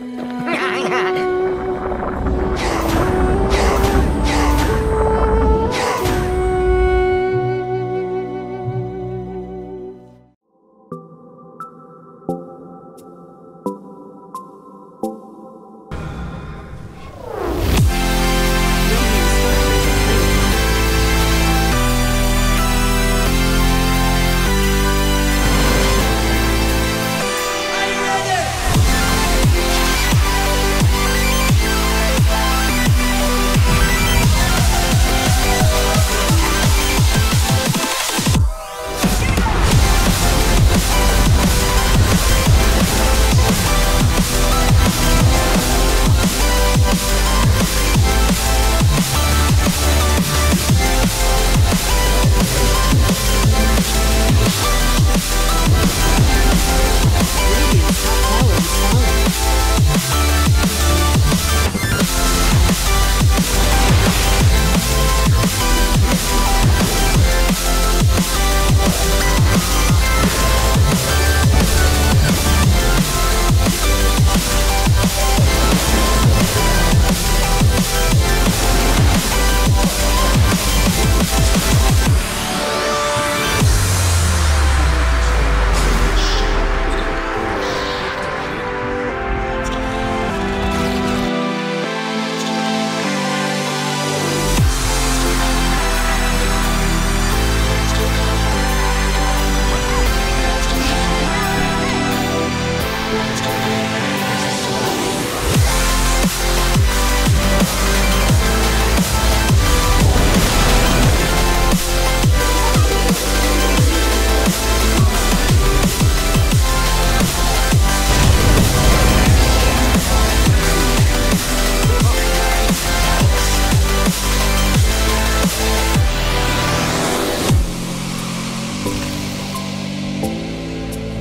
Yeah.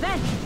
Vent!